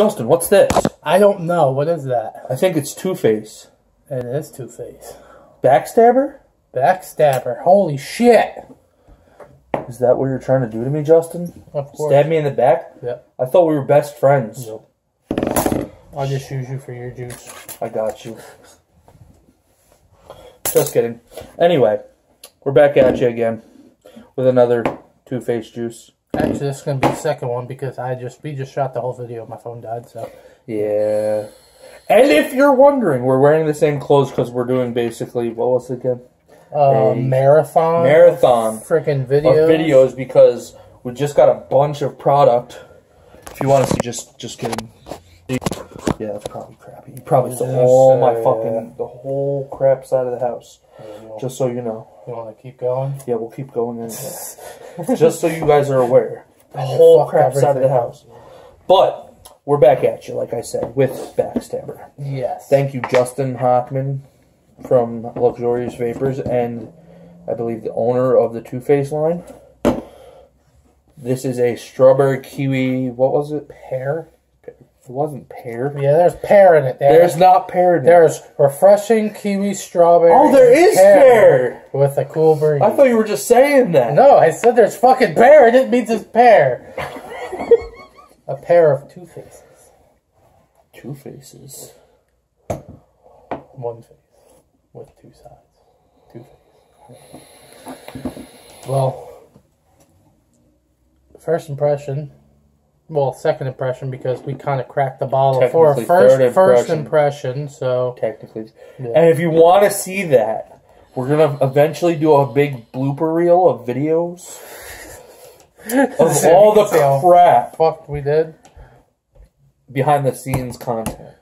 Justin, what's this? I don't know. What is that? I think it's Two Face. It is Two Face. Backstabber? Backstabber. Holy shit. Is that what you're trying to do to me, Justin? Of course. Stab me in the back? Yep. I thought we were best friends. Nope. I'll just use you for your juice. I got you. Just kidding. Anyway, we're back at you again with another Two Face juice. Actually, this is gonna be the second one because I just we just shot the whole video. My phone died, so Yeah. And if you're wondering, we're wearing the same clothes because we're doing basically what was it again? uh, A marathon, marathon freaking Of videos. videos because we just got a bunch of product. If you want to see, just just kidding. Yeah, that's probably crappy. You probably stole Yes, all my fucking the whole crap side of the house. Just so you know. You want to keep going? Yeah, we'll keep going anyway. just so you guys are aware. The whole crap side of the house. But we're back at you, like I said, with Backstabber. Yes. Thank you, Justin Hockman from Luxurious Vapors, and I believe the owner of the Two Face line. This is a strawberry kiwi. What was it? pear. It wasn't pear. Yeah, there's pear in it. There. There's not pear. In it. there's refreshing kiwi strawberry. Oh, there is and is pear. with a cool breeze. I thought you were just saying that. No, I said there's fucking pear. It didn't mean it's pear. a pair of two faces. Two Faces. One face with two sides. Two faces. Well, first impression. Well, second impression because we kind of cracked the bottle for a first third first impression. impression. So Technically, Yeah. and if you want to see that, we're gonna eventually do a big blooper reel of videos of all the crap fucked we did. behind the scenes content.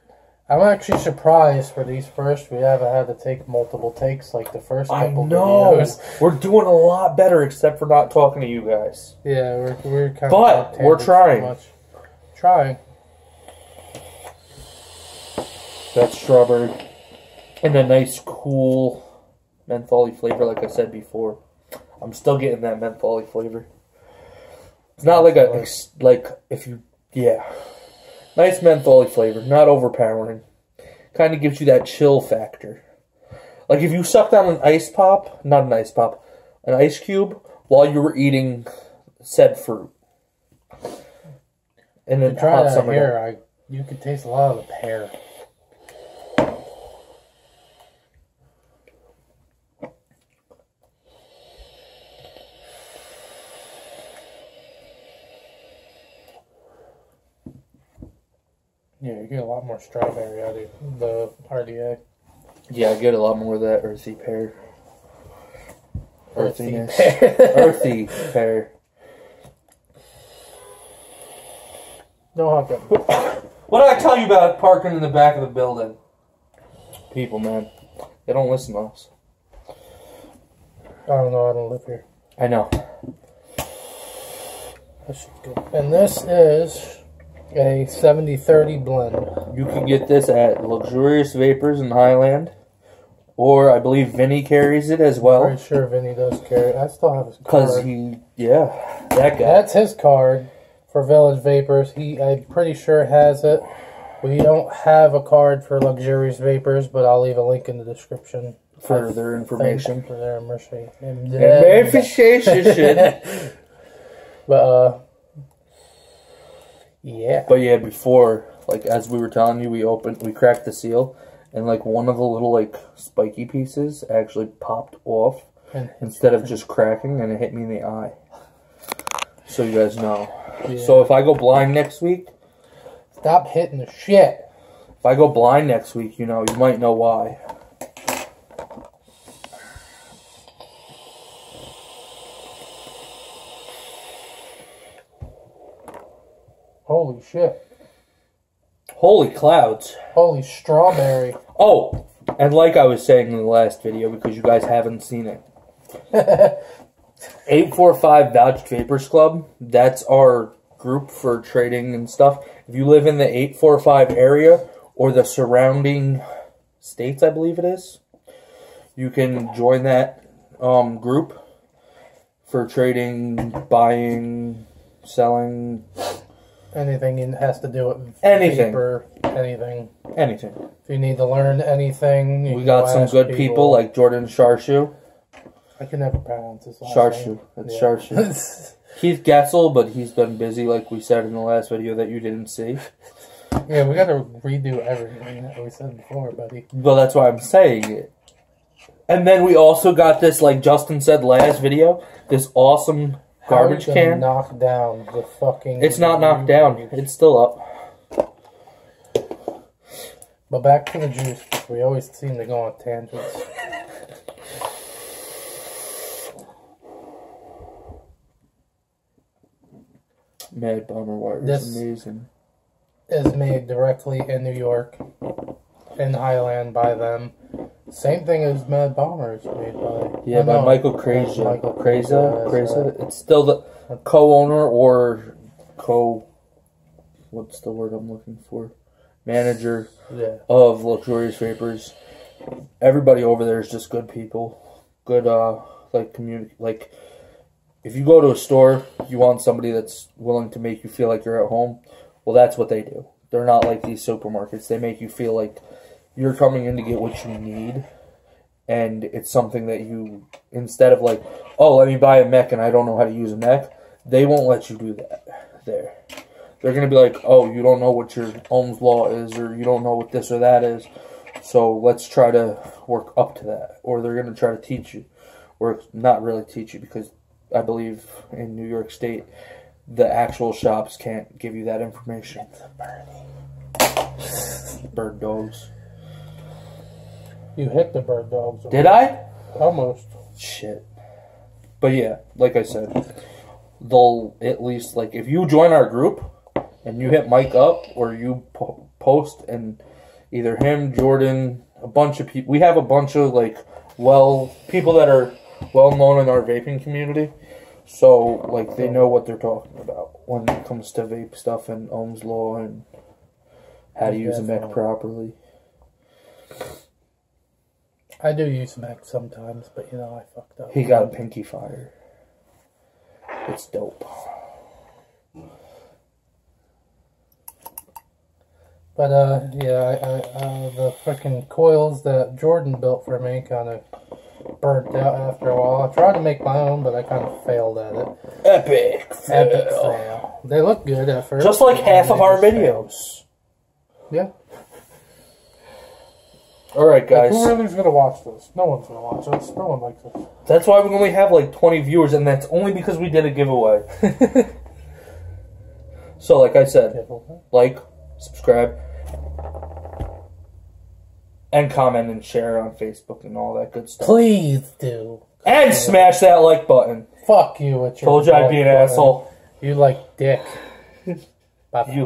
I'm actually surprised for these first. We haven't had to take multiple takes like the first I couple know videos. we're doing a lot better, except for not talking to you guys. Yeah, we're we're kind But of we're trying. Trying. That strawberry and a nice, cool mentholy flavor, like I said before. I'm still getting that mentholy flavor. It's not like a like if you yeah, nice mentholy flavor, not overpowering. Kind of gives you that chill factor. Like if you sucked down an ice pop, not an ice pop, an ice cube while you were eating said fruit, and then Try hot that summer. here. I you can taste a lot of the pear. Yeah, you get a lot more strawberry out of the RDA. Yeah, I get a lot more of that earthy pear. Earthy Earthiness. pear. Earthy pear. No hot dog. What did I tell you about parking in the back of the building? People, man. They don't listen to us. I don't know. I don't live here. I know. This is good. And this is a 70-30 blend. You can get this at Luxurious Vapors in Highland. Or I believe Vinny carries it as well. Pretty sure Vinny does carry. it. I still have his card. Because he, yeah, that guy. That's his card for Village Vapors. He, I'm pretty sure has it. We don't have a card for Luxurious Vapors, but I'll leave a link in the description. Further information. for their mercy. Information. But uh, yeah. But yeah, before, like as we were telling you, we opened, we cracked the seal, and like one of the little like spiky pieces actually popped off instead of just cracking, and it hit me in the eye. So you guys know. Yeah. So if I go blind next week, Stop hitting the shit. if I go blind next week, you know, you might know why. Holy shit. Holy clouds! Holy strawberry. Oh, and like I was saying in the last video, because you guys haven't seen it, 845 Vouched Vapors Club, that's our group for trading and stuff. If you live in the 845 area or the surrounding states, I believe it is, you can join that um, group for trading, buying, selling, Anything that has to do with Anything. vapor, anything. Anything. If you need to learn anything, you We got some good people like Jordan Sharshu. I can never pronounce his last Sharshu. name. That's Yeah. Sharshu. Keith Getzel, but he's been busy, like we said in the last video that you didn't see. yeah, we got to redo everything that we said before, buddy. Well, that's why I'm saying it. And then we also got this, like Justin said last video, this awesome garbage How are you gonna can. Knock down the fucking. It's not knocked down. It's still up. But back to the juice. We always seem to go on tangents. Mad Bomber is This- amazing. Is made directly in New York, in Highland by them. Same thing as Mad Bomber is made by. Yeah, by no, Michael Kreza. Michael that's Kreza. It's still the co-owner or co. What's the word I'm looking for? Manager Yeah. of Luxurious Vapors. Everybody over there is just good people. Good, uh, like community. Like, if you go to a store, you want somebody that's willing to make you feel like you're at home. Well, that's what they do. They're not like these supermarkets. They make you feel like you're coming in to get what you need, and it's something that you instead of like, oh, let me buy a mech and I don't know how to use a mech. They won't let you do that there. They're gonna be like, oh, you don't know what your Ohm's law is, or you don't know what this or that is. So let's try to work up to that, or they're gonna try to teach you, or not really teach you because I believe in New York State, the actual shops can't give you that information. Bird dogs. You hit the bird dogs. Did I? Almost. Shit. But yeah, like I said, they'll at least like if you join our group and you hit Mike up or you po- post and either him, Jordan, a bunch of people. We have a bunch of like well people that are well known in our vaping community. So like they know what they're talking about when it comes to vape stuff and Ohm's law and how to use a mech properly. I do use mech sometimes, but you know I fucked up. He got a pinky fire. It's dope. But uh, yeah, I, I, uh, the freaking coils that Jordan built for me kind of burnt out after a while. I tried to make my own, but I kind of failed at it. Epic. Epic fail. fail. They look good at first. Just like half of our failed. videos. Yeah. All right, Like, guys. who really's gonna watch this? No one's gonna watch this. No one likes this. That's why we only have like 20 viewers, and that's only because we did a giveaway. so, like I said, like, subscribe, and comment and share on Facebook and all that good stuff. Please do. And smash that like button. Fuck you with your Told you I'd be an button. asshole. You like dick. Bye. You